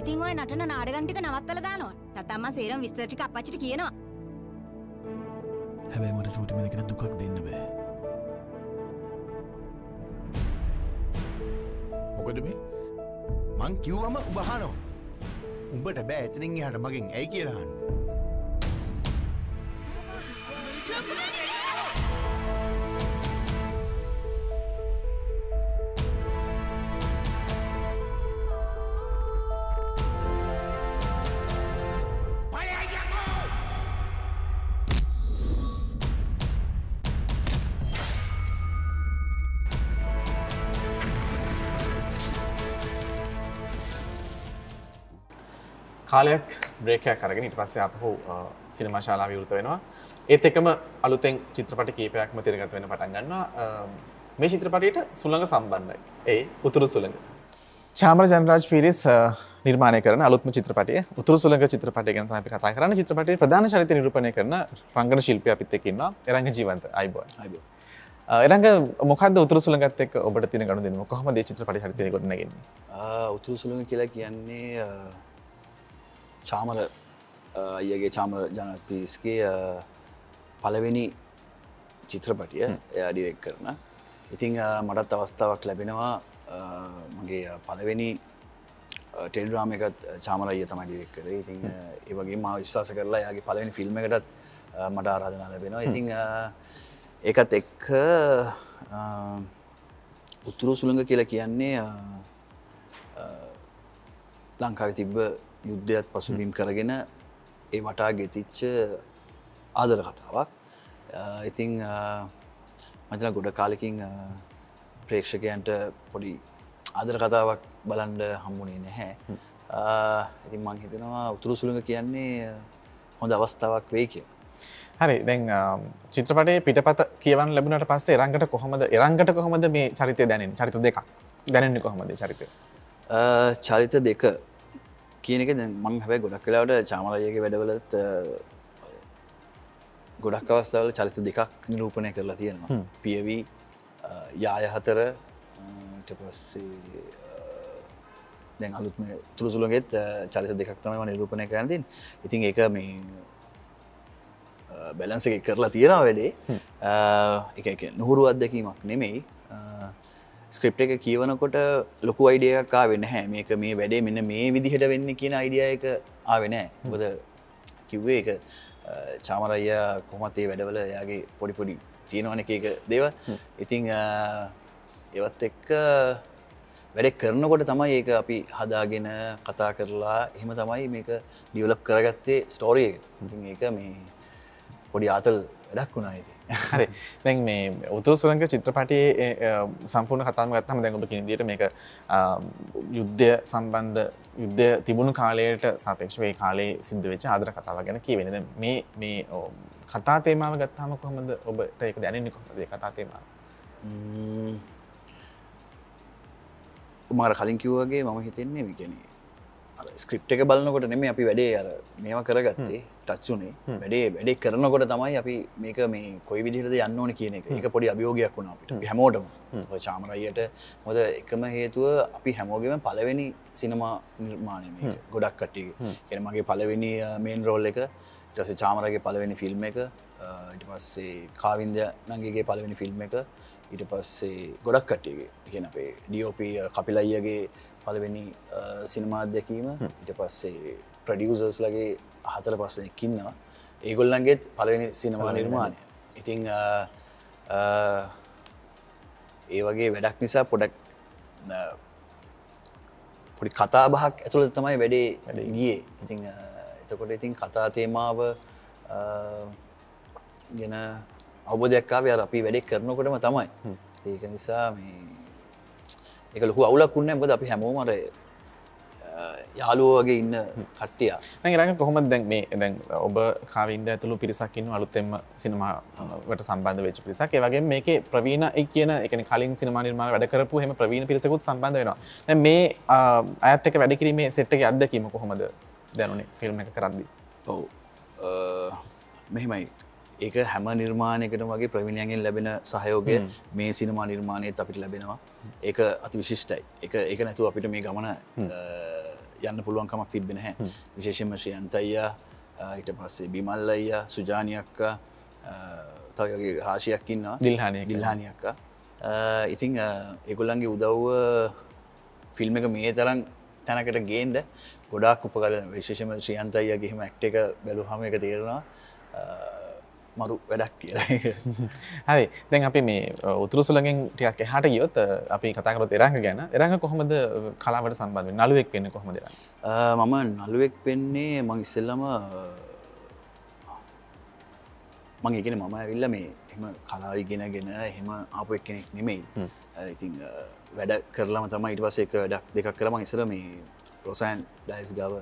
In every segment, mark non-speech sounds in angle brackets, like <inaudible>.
ඉතින් ඔය නටන නාඩගන්ටික නවත්තල දානවා. නැතම්ම සේරම් විස්තරටික අපච්චිට කියනවා. හැබැයි මට චූටිමෙනකට දුකක් දෙන්න බෑ. මොකද මේ? මං කිව්වම උබහනෝ උඹට බෑ ඇතනින් හට මගින් ඇයි කියලාන්න කාලයක් බ්‍රේකයක් අරගෙන ඊට පස්සේ අපහු සිනමා ශාලාව විවෘත වෙනවා. ඒත් එකම අලුතෙන් චිත්‍රපට කීපයක්ම තිරගත වෙන පටන් ගන්නවා. මේ චිත්‍රපටයට සුළඟ සම්බන්ධයි. ඒ උතුරු සුළඟ. චාමර ජනරාජ් පිරිස් නිර්මාණය කරන අලුත්ම චිත්‍රපටය උතුරු සුළඟ චිත්‍රපටය ගැන තමයි අපි කතා කරන්නේ. චිත්‍රපටයේ ප්‍රධාන චරිත නිරූපණය කරන රංගන ශිල්පියා අපිත් එක්ක ඉන්නවා. එරංග ජීවන්ත අයිබෝන්. අයිබෝ එරංග මොකක්ද උතුරු සුළඟත් එක්ක ඔබට තියෙන ගනුදෙනුව කොහොමද මේ චිත්‍රපටයේ චරිතය ගොඩනගන්නේ? උතුරු සුළඟ කියලා කියන්නේ චාමර අයගේ චාමර ජනපිස්ගේ පලවෙනි චිත්‍රපටිය එයා ඩිරෙක් කරන. ඉතිං මටත් අවස්ථාවක් ලැබෙනවා මගේ පලවෙනි ටෙල්ඩ්‍රාම එකත් චාමරය තමයි ඩිරෙක් කර. ඉතිං ඒවගේ ම විශ්වාස කරලා යාගේ පලවෙනි ෆිල්ම් එකටත් මට ආරාධනා ලැබෙනවා. ඉතිං ඒකත් එක්ක උතුරු සුළඟ කියලා කියන්නේ ලංකාව තිබ්බ යුද්ධයත් පසුබිම් කරගෙන ඒ වටා ගෙතිච්ච ආදර කතාවක්. ඉතිං මචන ගොඩ කාලෙකින් ප්‍රේක්ෂකයන්ට පොඩි ආදර කතාවක් බලන්ඩ හම්බුණේ නැහැ. ඉතින් මං හිතනවා උතුරු සුළඟ කියන්නේ හොඳ අවස්ථාවක් වෙයි කිය හරි දැන් චිත්‍රපටයේ පිටපත කියවන් ලැබුණට පස්සේ එරංගට කොහොමද එරංගට කොහොමද මේ චරිතය දැනෙන් චරිත දෙක දැනෙන්නේ කොහොමද චරිතය? චරිත දෙක කියන එක මං හැබැයි ගොඩක් කලාවට චාමරයගේ වැඩවලත් ගොඩක් අවස්ථාවල චරිත දෙකක් නිරූපණය කරලා තියෙනවා. පියවී යාය හතර පස්සේ දැන් අලුත්ම තුරුසුළගෙත් චරිත දෙකක් තමයි නිරූපණය කරතින් ඉතින් ඒක මේ බැලන්ස එක කරලා තියෙනවා වැඩේ. එක නොහුරු අත්දැකීමක් නෙමෙයි ස්ක්‍රප් එක කියවනකොට ලොකු අයිඩියයක් ආවෙන හැ මේක මේ වැඩේ මෙන්න මේ විදිහට වෙන්න කියන අයිඩිය එක ආවෙනෑ බොද කිව්වේ එක චාමරය කොමතේ වැඩවල යාගේ පොඩි පොඩි තියෙනවන එක දේව ඉතිං ඒවත් එක්ක වැඩෙක් කරනකොට තමයි ඒක අපි හදාගෙන කතා කරලා එහෙම තමයි මේක ඩියවලප් කරගත්තේ ස්ටෝරිය එක. ඉතින් ඒක මේ පොඩි ආතල් වැඩක් වුණා ඇති <laughs> හරි දැන් මේ උතුරු සුළඟ චිත්‍රපටයේ සම්පූර්ණ කතාම ගත්තම දැන් ඔබ කියන විදිහට මේක යුද්ධය සම්බන්ධ යුද්ධය තිබුණු කාලයට සාපේක්ෂව ඒ කාලේ සිද්ධ වෙච්ච ආදර කතාවක් ගැන කියවෙන්නේ. දැන් මේ මේ කතා තේමාව ගත්තාම කොහොමද ඔබට ඒක දැනෙන්නේ කොහොමද ඒ කතා තේමාව? මාර කලින් කිව්වගේ මම හිතන්නේ මේ කියන්නේ ස්ක්‍රිප් එක බලන්නකොට නෙමේ අපි වැඩේ අර මේවා කරගත්තේ ටච්චුනේ වැඩේ වැඩේ කරනකොට තමයි අපි මේක මේ කොයි විදිහද යන්න ඕන කියන එක. එක පොඩි අභියෝගයක් වුණා අපිට. හැමෝටම. චාමරයියට මොද එකම හේතුව අපි හැමෝගෙම පලවෙනි සිනමා නිර්මාණය ගොඩක් කට්ටිය. එන මගේ පලවෙනි මේන් රෝල් එක. ටස චාමරගේ පලවෙනි ෆිල්ම් එක. ඉට පස්සේ කාවින්ද නගේගේ පලවෙනි ෆිල්ම් එක. ඊට පස්සේ ගොඩක් කට්ටියගේ. තිගෙන අපේ ඩියෝපී කපිලයියගේ පලවෙනි සිනමා අත්දැකීම ඉට පස්සේ ප්‍රඩියසර්ස් ලගේ හතර පස්සන එක්කින්නවා ඒගොල්ලන්ගේත් පලවෙනි සිනමා නිර්මාණය. ඉතිං ඒ වගේ වැඩක් නිසා පොඩක් පොඩි කතා බහක් ඇතුළ තමයි වැඩේ ගියේ. ඉතිං එතකොට ඉතින් කතා තේමාව ගෙන අවබෝධයක්කාව අර අපි වැඩෙක් කරනකොටම තමයි. ඒක නිසා මේ එක ලොකු අවුලක් උන්න මොකද අපි හැමෝමර යාලුවෝගේ ඉන්න කට්ටිය. රඟ කොහොම දැන් මේ දැන් ඔබ කාවින්ද ඇතුළු පිරිසක්කින්න අලුත්තෙම සිනමාවට සම්බන්ධ වෙච් පිරිසක්. වගේ මේක ප්‍රවීණ කියන එක කලින් සිනමා නිර්මාණ වැඩ කරපු හෙම ප්‍රවීණ පිරිසකුත් සම්බන්ධ වෙනවා. මේ අඇත්තක වැඩකිරීමේ සෙට්ටක අදකීම කොහොමද දැනුනේ? ෆිල්ම් එක කරද්දි. ඔව්. මෙහෙමයි ඒක හැම නිර්මාණයකට වගේ ප්‍රවිණයන්ගෙන් ලැබෙන සහයෝගය මේ සිනමා නිර්මාණයත් අපිට ලැබෙනවා. ඒක අති විශිෂ්ටයි එක ඒක නැතුව අපිට මේ ගමන යන්න පුළුවන්කමක් තිබෙන හැ විශේෂම ශ්‍රියන්ත අයියා ඊට පස්සේ බිමල් අයියා සුජානයක්කා තවගේ රාශයක් ඉන්නවා. දිල්හානය දිල්හානියක්ක ඉතිං ඒගොල්ලන්ගේ උදව්ව ෆිල්ම් එක මේ තරම් තැනකට ගේන්ඩ ගොඩක් උපකර විශේෂම ශ්‍රියන්ත අයියගේම ඇක්ට එක බැලුහම එක තේරෙනවා මරු වැඩක් කියලා හරි. දැන් අපි මේ උතුරු සුළගෙන් ටිකක් එහාට ගියොත් අපි කතාකරොත් එරංග ගැන. එරංග කොහොමද කලාවට සම්බන්ධ නළුවෙක් වෙන්න කොහොමද මම නළුවෙක් වෙන්නේ මං ඉස්සෙල්ලම මං එකන මම ඇවිල්ල මේ එම කලාවි ගෙනගෙන එහෙම ආපු එක් කෙනෙක් නෙමෙයි ඉතිං වැඩ කරලම තමයි ඉට පස එක වැඩක් දෙකක් කරම ඉසර මේ රොසෑන් ඩයිස් ගව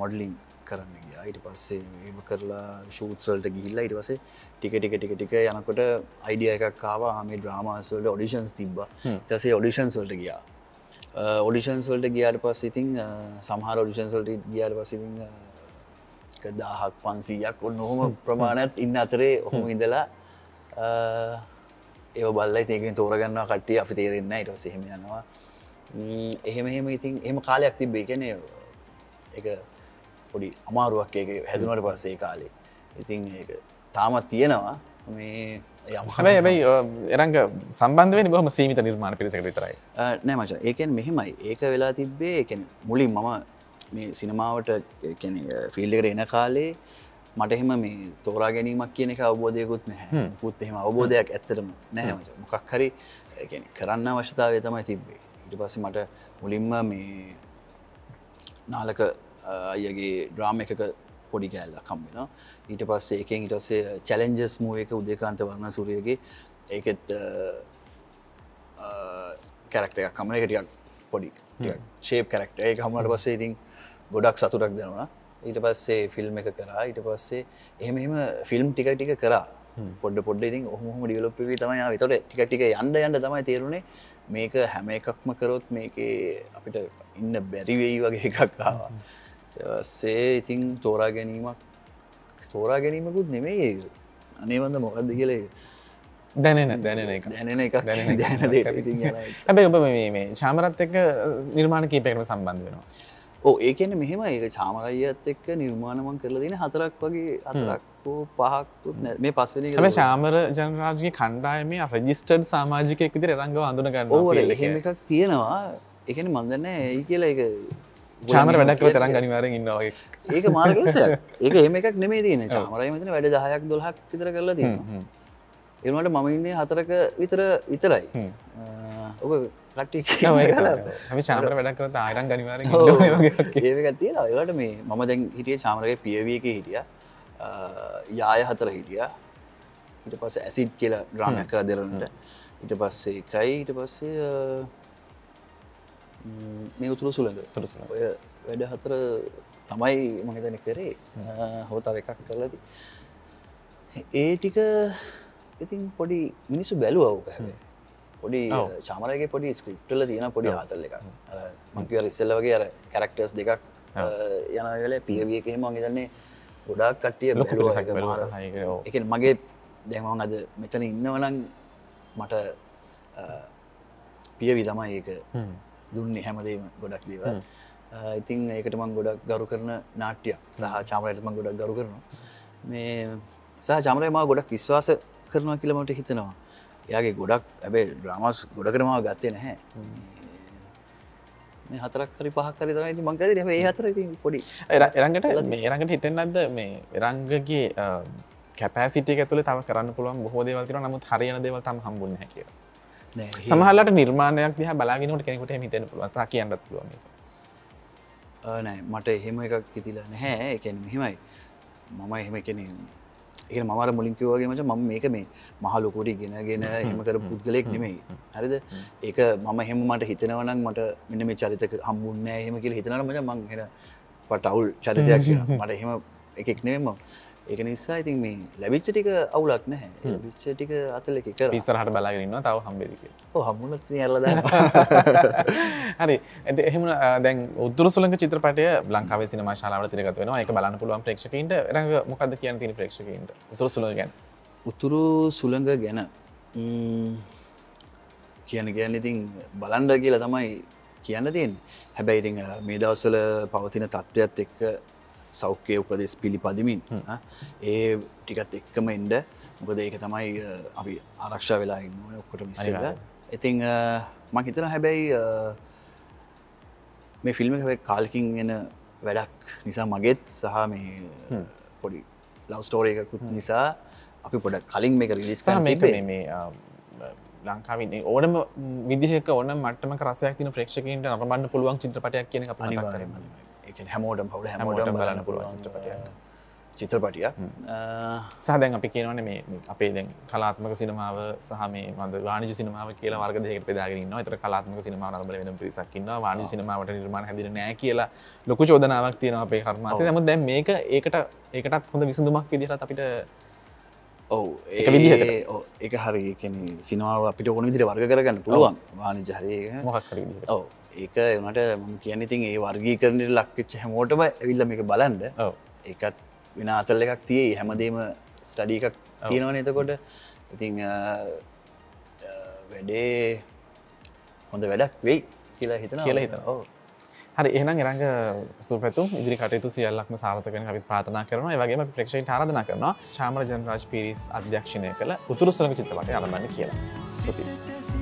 මොඩලිං කරන්න ගියා. ඊට පස්සේ එම කරලා ෂූත්සල්ට ගිහිල්ලා ඉට පසේ ටික ටික ටික ටික යනකොට අයිඩිය එකක් කාවා මේ ඩ්‍රාමස්වල්ට ඔඩිෂන්ස් තිබ්බ. තසේ ඔඩිෂන්ස් වල්ට ගියා. ඔඩිෂන්ස් වල්ට ගියාට පස් ඉතින් සමහර ඔඩිෂන්ස් වල්ට ගියාට පසිතින් දාහක් පන්සීයක් ඔන්න ඔහොම ප්‍රමාණත් ඉන්න අතරේ ඔහොම ඉඳලා ඒ බල්ල ඒකෙන් තෝරගන්නවා කට්ටිය. අපි තේරෙන්න ඉටස් එහෙම යනවා. එහෙම එහෙම ඉතින් එහම කාලයක් තිබ්බේ. කැන එක පොඩි අමාරුවක් ඒක හැදුනට පස්සේ කාලේ. ඉතින් ඒ තාමත් තියෙනවා. මේ හැබයි එරංග සම්බන්ධවෙන බොහම සීමිත නිර්මාණ පිරිසකට විතරයි. නෑ මච. ඒකෙන් මෙහෙමයි. ඒක වෙලා තිබ්බේ එකෙන් මුලින් මම මේ සිනමාවට ෆිල්ඩකට එන කාලේ මට එහෙම මේ තෝරා ගැනීමක් කියන එක අවබෝධයකුත් නැහැ. පුත් එහෙම අවබෝධයක් ඇත්තරම නැහැ මොකක් හරි කරන්න අවශ්‍යතාවය තමයි තිබ්බේ. ඉට පස්ස මට මුලින්ම මේ නාලක අයගේ ඩ්‍රාම එකක පොඩි කෑල්ල කම්බෙන ඊට පස්සේ එකෙන් ඉටසේ චලෙන්ජස් මුව එක උදේකාන්ත වර්ණ සුරියගේ ඒකෙත් කැරක්ටයක් කමන එකටියක් පොඩි ශේප් කැරක්ට එක හමට පස්සේ ඉතින් ගොඩක් සතුරක් දෙනවා ඊට පස්සේ ෆිල්ම් එක කරා. ඊට පස්සේ එහෙම එම ෆිල්ම් ටික ටික කරා. පොඩ පොඩ ඉතින් ඔහොම ඩියලොප්පි තමයි විතොට ටික ටික යන්න යන්න තමයි තේරුණේ මේක හැම එකක්ම කරොත් මේක අපිට ඉන්න බැරිවෙයි වගේ එකක් ආවා සේ ඉතින් තෝරා ගැනීමක්. තෝරා ගැනීමකුත් නෙමේ අනේවන්ද මොකක්ද කියලේ දැනෙන දැනෙන එක දැනෙන එක <laughs> <laughs> හැබැයි ඔබ මේ චාමරත් එක්ක නිර්මාණ කීපයකම සම්බන්ධ වෙනවා. ඕ ඒකන මෙහෙම ඒක චාමරයියත් එක්ක නිර්මාණමන් කරලා දෙන හතරක් වගේ හතරක්කෝ පහක් මේ පස්වෙන චාමර ජනරාජගේ කණ්ඩායමේ රජිස්ටඩ් සාමාජිකයෙක් විදිර රංගව අඳුන ගන්න ඕ එකක්. තියෙනවා. එකන මන්දන්න ඇයි කියලා එක චාමර වැඩක්ව තරන් ගනිවාරෙන් ඉන්නවා ඒක මාර්ගස <laughs> ඒක එම එකක් නෙමේ තියෙන චාමරයි මෙතන වැඩ දහයක් දොල්හක් විතර කරලා තියෙනවා. එනට මම ඉන්නේ හතරක විතර විතරයි. කට්ටි හම <laughs> චාමර වැඩ කරත අයරන් ගනිවාර ඒක තියෙන ඒවට මේ මම දැන් හිටිය චාමරගේ පියවියක හිටිය. යාය හතර හිටිය. ඊට පස්ස ඇසිට් කියලා ග්‍රාමයක් කර දෙරනට ඊට පස්සේ එකයි ඊට පස්සේ මේ උතුරු සුළඟ. ඔය වැඩ හතර තමයි මහිතන කරේ. හෝතාව එකක් කරලද. ඒ ටික ඉතින් පොඩි මිනිස්සු බැලුව අවක හැබේ පොඩි චාමරගේ පොඩි ස්ක්‍රිප්ටල තියෙන පොඩි හතල් එක මංකිව රිස්සල්ල වගේ අර කැරක්ටර්ස් දෙකක් යන වෙල පියවියකෙම මගේදන්නේ ගොඩක් කට්ටිය එක මගේ දැමන් අද මෙතන ඉන්නවනන් මට පියවි තමයි ඒක දුන්නේ හැමදේම ගොඩක් දේව ඉතින් ඒකට මං ගොඩක් ගරු කරන නාට්‍ය සහ චාමරයටම ගොඩක් ගරු කරනවා. මේ සහ චමරය මා ගොඩක් විශ්වාස කරනවා කියලමට හිතනවා. එයාගේ ගොඩක් ඇබේ ඩ්‍රාමස් ගොඩ කරමාව ගත්තේ නැහැ. මේ හතරක් හරි පහක්කරි තමයි මංකද ඒ හතර පොඩි එරඟට මේ එරඟට හිතෙන්න්නද මේ එරංගගේ කැපෑසිටිය ඇතුළ තම කරන්න පුළුවන් බොහෝ දේවල්තිර නමුත් හරියන දේවල් තම හම්බුන්න හැකිව සමහලට නිර්මාණයක් දිහ බලාගෙනට කෙනෙකුට හිතෙන පුළුවසා කියන්නත් පුළුවන් නෑ මට එහෙම එකක් හිතිලා නැහැ එකැන මෙහෙමයි. මම එහෙම කෙනෙ එක මමර මුලින්කිවගේ මච ම මේක මේ මහලොකුට ගෙනගෙන හෙම කර පුද්ගලෙක් නෙමෙයි. හරිද? ඒක මම හෙම මට හිතනවනක් මට මෙන්න මේ චරිතක හම්බුන්න එහෙම කියල හිතනට මච මං හෙන පටවුල් චරිතයක් මට එහෙම එකෙක් නෙම ඒක නිසා ඉතින් මේ ලැබිච්ච ටික අවුලක් නැහැ. විච්ච ටික අතල එක කර. පිස්සරහට බලාගෙනන්න තව හම්බෙදික හම්මුණත් ඇල්ලද හරි. ඇද එහෙම දැන් උතුර සුලක චිත්‍රපටය ලංකාව සිනම ශාලාවට තිරගත වෙන එක බලන්න පුළුවන් ප්‍රේක්ෂකන්ට රඟ මොකද කියන තින ප්‍රේක්ෂකන්ට උතුර සුල ගැන. උතුරු සුළඟ ගැන කියන කියන්න ඉතින් බලන්ඩ කියලා තමයි කියන්න තියෙන් හැබැයි ඉතිං මේ දවස්සල පවතින තත්ත්වයක් එක්ක සෞඛ්‍යය උපදෙස් පිළිපදිමින්. ඒ ටිකත් එක්කම එන්ඩ මොකද ඒක තමයි අපි ආරක්ෂා වෙලා ඉන්න ඔක්කොට අනිවාර්යයෙන්. ඉතිං මං හිතන හැබැයි මේ ෆිල්ම් කාලකින් එන වැඩක් නිසා මගෙත් සහ මේ පොඩි ලවස්ටෝරය එකකුත් නිසා අපි පොඩ කලින් මේක රිලිස් මේ මේ අ, ලංකාවින් ඕනම විදිහක ඕන මටම කරසයක් තින ප්‍රේක්ෂකන්ට නරමන්න පුළුවන් චිත්‍රපටයක් කියන අප අනිවාර්යයෙන්ම. කියන්නේ හැමෝටම පවුල හැමෝටම බලන්න පුළුවන් චිත්‍රපටයක්. චිත්‍රපටියක්. සහදැන් අපි කියනවන මේ අපේ දැන් කලාත්මක සිනමාව සහ මේ මද වානිජ සිනමාව කියලා වර්ග දෙකට පෙදාගෙන එතර කලාත්මක සිනමාව නරඹන වෙන පිරිසක් ඉන්නවා. වානිජ සිනමාවට නිර්මාණ හැදිර නෑ කියලා ලොකු චෝදනාවක් තියෙනවා අපේ කර්මාන්තය. නමුත් දැන් මේක ඒකට ඒකටත් හොඳ විසඳුමක් විදිහට අපිට ඔව එක විදිහකට. ඒක හරි කෙන සිනමාව අපිට ඕන විදිර වර්ග කරගන්න පුළුවන් වානි හරි විදිහට. ඔව ඒක වනට මම කියන ඉතින් ඒ වර්ගී කරනට ලක්වෙච්ච හැමෝටම ඇවිල්ල මේක බලන්ඩ ඔව්. ඒකත් වෙන අතල්ල එකක් තියේ හැමදේම ස්ටඩී එකක් තියෙනවන එතකොට ඉතිං වැඩේ හොඳ වැඩක් වෙයි කියලා හිතන කියලා හිතනවා. හරි එහෙනම් එරඟ සුපැතුම් ඉදිරි කටයුතු සියල්ලක්ම සාර්ථකන අපි ප්‍රාථනා කරනවා ඒ වගේම ප්‍රේක්ෂකයන්ට ආරාධනා කරනවා චාමර ජනරාජ් පිරිස් අධ්‍යක්ෂණය කළ උතුරු සලක චිත්‍රපටය අරඹන්න කියලා. ස්තුතියි.